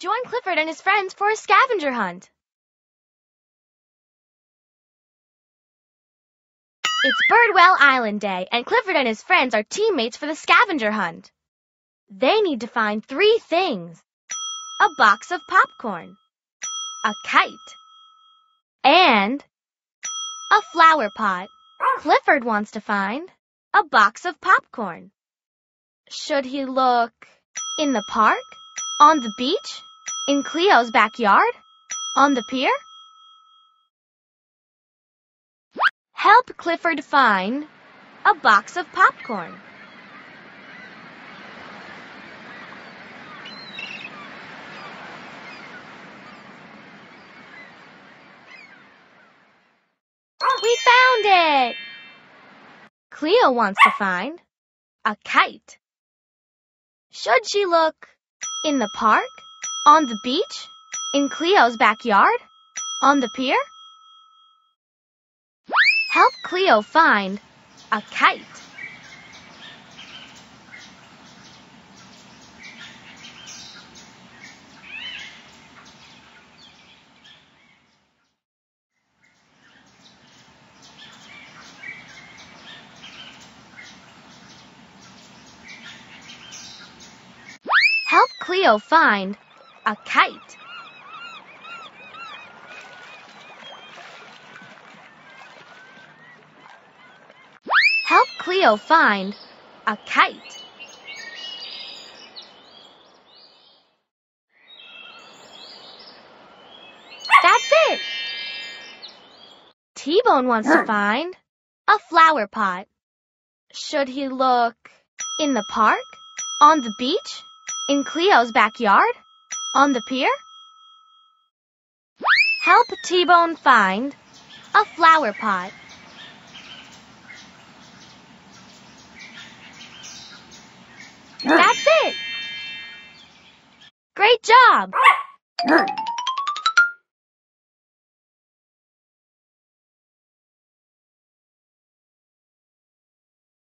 Join Clifford and his friends for a scavenger hunt. It's Birdwell Island Day, and Clifford and his friends are teammates for the scavenger hunt. They need to find three things. A box of popcorn, a kite, and a flower pot. Clifford wants to find a box of popcorn. Should he look in the park, on the beach, in Cleo's backyard, on the pier? Help Clifford find a box of popcorn. We found it! Cleo wants to find a kite. Should she look in the park, on the beach, in Cleo's backyard, on the pier? Help Cleo find a kite. Help Cleo find a kite. Help Cleo find a kite. That's it! T-Bone wants to find a flower pot. Should he look in the park, on the beach, in Cleo's backyard, on the pier? Help T-Bone find a flower pot. That's it! Great job!